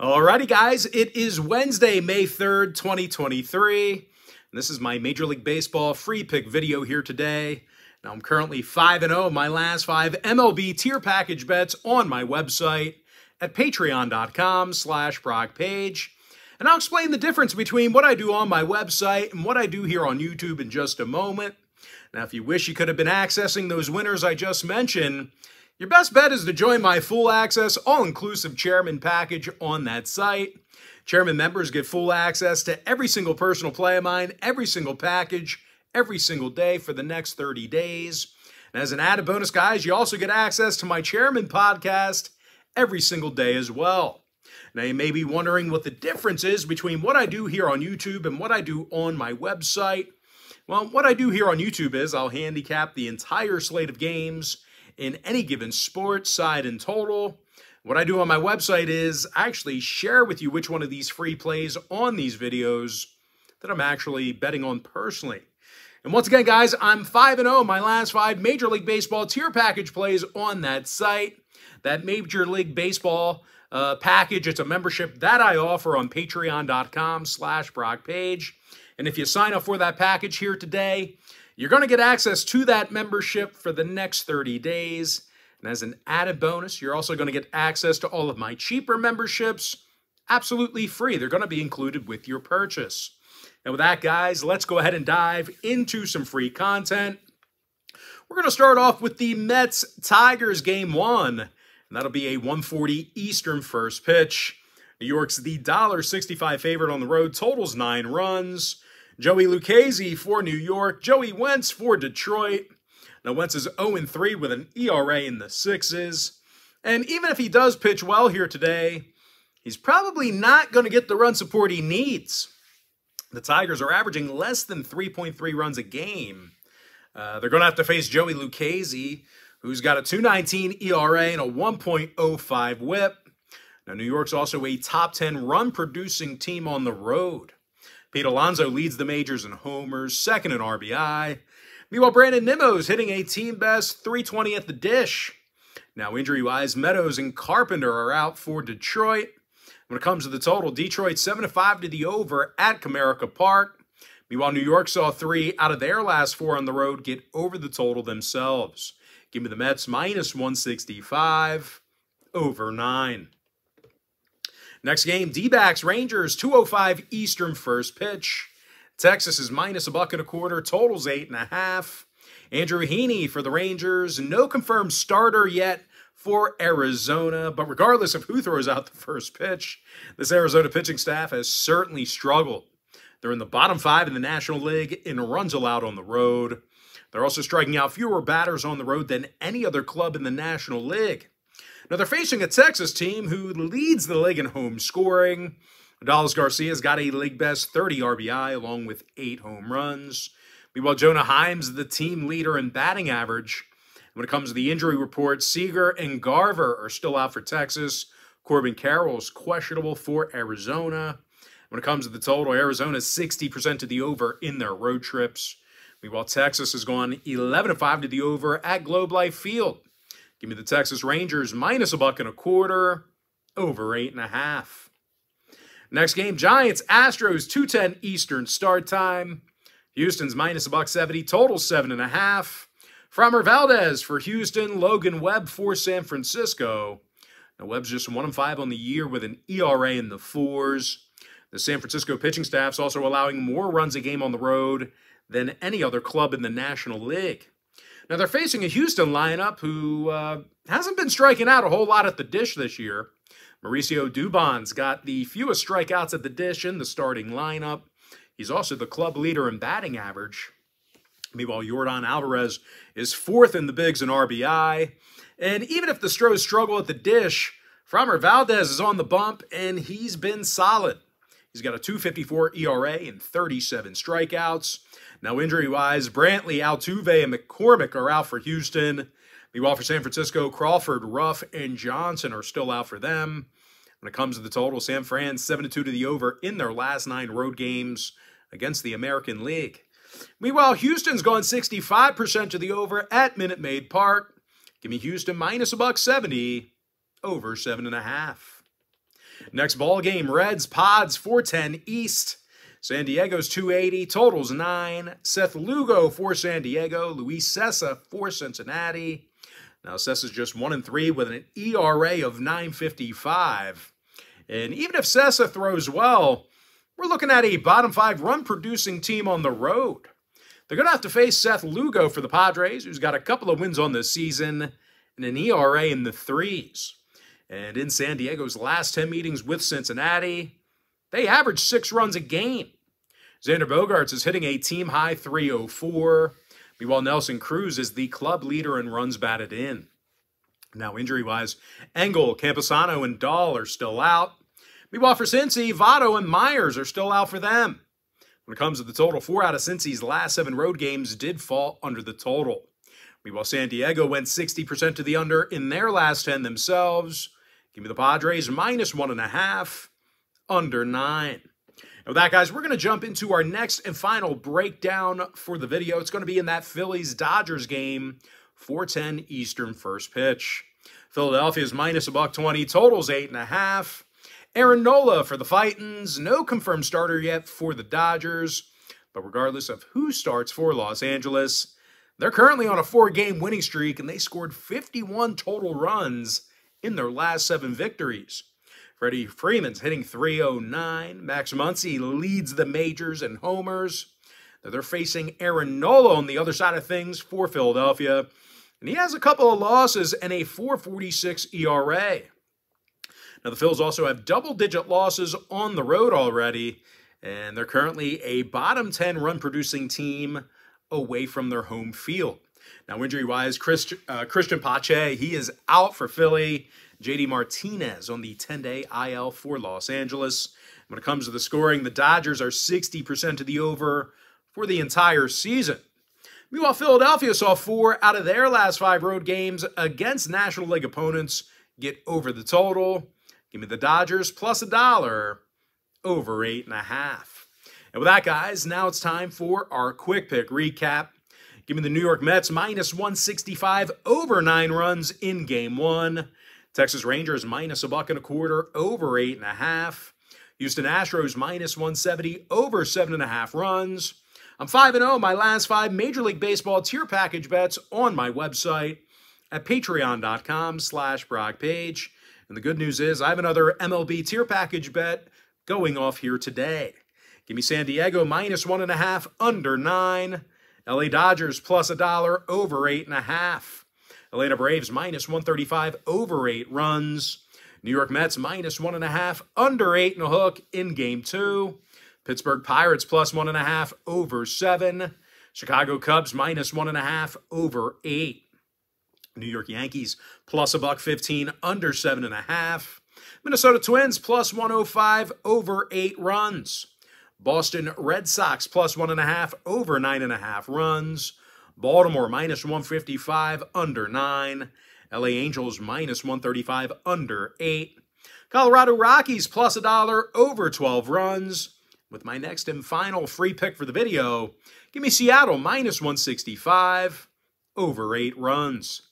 Alrighty, guys, it is Wednesday, May 3rd, 2023. This is my Major League Baseball free pick video here today. Now, I'm currently 5 0 my last five MLB tier package bets on my website at patreon.com slash Page. And I'll explain the difference between what I do on my website and what I do here on YouTube in just a moment. Now, if you wish you could have been accessing those winners I just mentioned, your best bet is to join my full access, all inclusive chairman package on that site. Chairman members get full access to every single personal play of mine, every single package, every single day for the next 30 days. And as an added bonus, guys, you also get access to my chairman podcast every single day as well. Now, you may be wondering what the difference is between what I do here on YouTube and what I do on my website. Well, what I do here on YouTube is I'll handicap the entire slate of games in any given sport, side, and total. What I do on my website is I actually share with you which one of these free plays on these videos that I'm actually betting on personally. And once again, guys, I'm 5 0. My last five Major League Baseball tier package plays on that site. That Major League Baseball uh, package, it's a membership that I offer on patreon.com slash Brock Page. And if you sign up for that package here today, you're going to get access to that membership for the next 30 days. And as an added bonus, you're also going to get access to all of my cheaper memberships absolutely free. They're going to be included with your purchase. And with that, guys, let's go ahead and dive into some free content. We're going to start off with the Mets Tigers game one, and that'll be a 140 Eastern first pitch. New York's the $1.65 favorite on the road, totals nine runs. Joey Lucchesi for New York. Joey Wentz for Detroit. Now, Wentz is 0-3 with an ERA in the sixes. And even if he does pitch well here today, he's probably not going to get the run support he needs. The Tigers are averaging less than 3.3 runs a game. Uh, they're going to have to face Joey Lucchesi, who's got a 2.19 ERA and a 1.05 WHIP. Now, New York's also a top 10 run producing team on the road. Pete Alonso leads the majors in homers, second in RBI. Meanwhile, Brandon Nimmo's hitting a team best 320 at the dish. Now, injury wise, Meadows and Carpenter are out for Detroit. When it comes to the total, Detroit 7 5 to the over at Comerica Park. Meanwhile, New York saw three out of their last four on the road get over the total themselves. Give me the Mets minus 165, over 9. Next game, D-backs Rangers 205 Eastern first pitch. Texas is minus a buck and a quarter, totals eight and a half. Andrew Heaney for the Rangers, no confirmed starter yet for Arizona, but regardless of who throws out the first pitch, this Arizona pitching staff has certainly struggled. They're in the bottom five in the National League in runs allowed on the road. They're also striking out fewer batters on the road than any other club in the National League. Now they're facing a Texas team who leads the league in home scoring. Adolis Garcia's got a league best 30 RBI along with eight home runs. Meanwhile, Jonah Heim's the team leader in batting average. When it comes to the injury report, Seager and Garver are still out for Texas. Corbin Carroll's questionable for Arizona. When it comes to the total, Arizona's 60% to the over in their road trips. Meanwhile, Texas has gone 11 5 to the over at Globe Life Field. Give me the Texas Rangers minus a buck and a quarter, over eight and a half. Next game, Giants, Astros, 210 Eastern start time. Houston's minus a buck 70, total seven and a half. Framber Valdez for Houston, Logan Webb for San Francisco. Now, Webb's just 1 and 5 on the year with an ERA in the fours. The San Francisco pitching staff's also allowing more runs a game on the road than any other club in the National League. Now they're facing a Houston lineup who uh, hasn't been striking out a whole lot at the dish this year. Mauricio Dubon's got the fewest strikeouts at the dish in the starting lineup. He's also the club leader in batting average. Meanwhile, Yordan Alvarez is fourth in the bigs in RBI. And even if the Stros struggle at the dish, Framber Valdez is on the bump, and he's been solid. He's got a 254 ERA and 37 strikeouts. Now, injury wise, Brantley, Altuve, and McCormick are out for Houston. Meanwhile, for San Francisco, Crawford, Ruff, and Johnson are still out for them. When it comes to the total, San Fran 7 2 to the over in their last nine road games against the American League. Meanwhile, Houston's gone 65% to the over at Minute Maid Park. Give me Houston minus a buck 70, over seven and a half. Next ball game, Reds, Pods, 410 East. San Diego's 280, totals 9. Seth Lugo for San Diego, Luis Cessa for Cincinnati. Now, Cessa's just 1 and 3 with an ERA of 955. And even if Cessa throws well, we're looking at a bottom five run producing team on the road. They're going to have to face Seth Lugo for the Padres, who's got a couple of wins on this season and an ERA in the threes. And in San Diego's last 10 meetings with Cincinnati, they averaged six runs a game. Xander Bogaerts is hitting a team high 304. Meanwhile, Nelson Cruz is the club leader in runs batted in. Now, injury wise, Engel, Campusano, and Dahl are still out. Meanwhile, for Cincy, Votto and Myers are still out for them. When it comes to the total, four out of Cincy's last seven road games did fall under the total. Meanwhile, San Diego went 60% to the under in their last 10 themselves. Give me the Padres minus one and a half, under nine. And with that, guys, we're going to jump into our next and final breakdown for the video. It's going to be in that Phillies Dodgers game, 410 Eastern first pitch. Philadelphia's minus a buck 20, totals eight and a half. Aaron Nola for the Fightins, no confirmed starter yet for the Dodgers. But regardless of who starts for Los Angeles, they're currently on a four game winning streak and they scored 51 total runs in their last seven victories. Freddie Freeman's hitting 309. Max Muncy leads the majors in homers. They're facing Aaron Nola on the other side of things for Philadelphia. And he has a couple of losses and a 446 ERA. Now, the Phils also have double digit losses on the road already, and they're currently a bottom 10 run producing team away from their home field. Now, injury wise, uh, Cristian Pache, he is out for Philly. JD Martinez on the 10 day IL for Los Angeles. When it comes to the scoring, the Dodgers are 60% to the over for the entire season. Meanwhile, Philadelphia saw four out of their last five road games against National League opponents get over the total. Give me the Dodgers plus a dollar over eight and a half. And with that, guys, now it's time for our quick pick recap. Give me the New York Mets minus 165 over nine runs in game one. Texas Rangers minus a buck and a quarter over eight and a half. Houston Astros minus 170 over seven and a half runs. I'm 5 0, my last five Major League Baseball tier package bets on my website at patreon.com slash Brock Page. And the good news is I have another MLB tier package bet going off here today. Give me San Diego minus one and a half under nine. LA Dodgers plus a dollar over eight and a half. Atlanta Braves minus 135 over eight runs. New York Mets minus one and a half under eight and a hook in game two. Pittsburgh Pirates plus one and a half over seven. Chicago Cubs minus one and a half over eight. New York Yankees plus a buck 15 under seven and a half. Minnesota Twins plus 105 over eight runs. Boston Red Sox plus one and a half over nine and a half runs. Baltimore minus 155 under nine. LA Angels minus 135 under eight. Colorado Rockies plus a dollar over 12 runs. With my next and final free pick for the video, give me Seattle minus 165 over eight runs.